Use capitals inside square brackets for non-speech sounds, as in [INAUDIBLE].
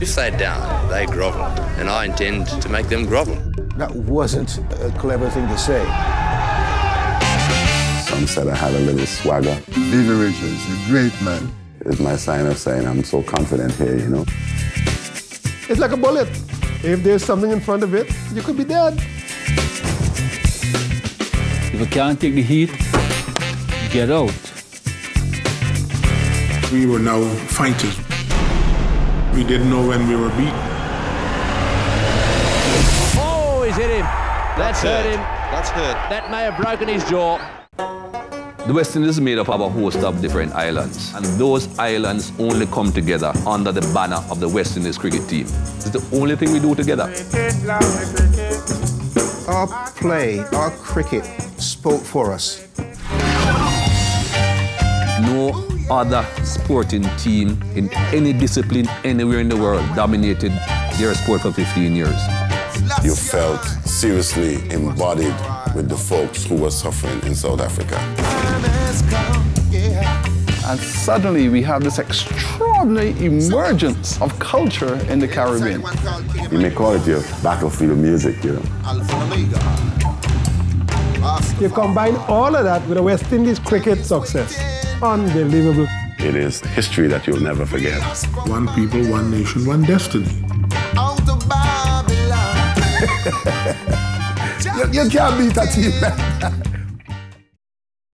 If they down, they grovel, and I intend to make them grovel. That wasn't a clever thing to say. Some said I had a little swagger. David Richards, a great man. It's my sign of saying I'm so confident here, you know. It's like a bullet. If there's something in front of it, you could be dead. If you can't take the heat, get out. We were now fighters. We didn't know when we were beat. Oh, he's hit him. That's, hurt. hurt him. That's hurt. That may have broken his jaw. The West Indies is made up of a host of different islands, and those islands only come together under the banner of the West Indies cricket team. It's the only thing we do together. Our play, our cricket spoke for us. Other sporting team in any discipline anywhere in the world dominated their sport for 15 years. You felt seriously embodied with the folks who were suffering in South Africa. And suddenly we have this extraordinary emergence of culture in the Caribbean. You may call it your battlefield music, you know. You combine all of that with the West Indies cricket success. Unbelievable. It is history that you'll never forget. One people, one nation, one destiny. [LAUGHS] you, you can't beat a team like [LAUGHS] that.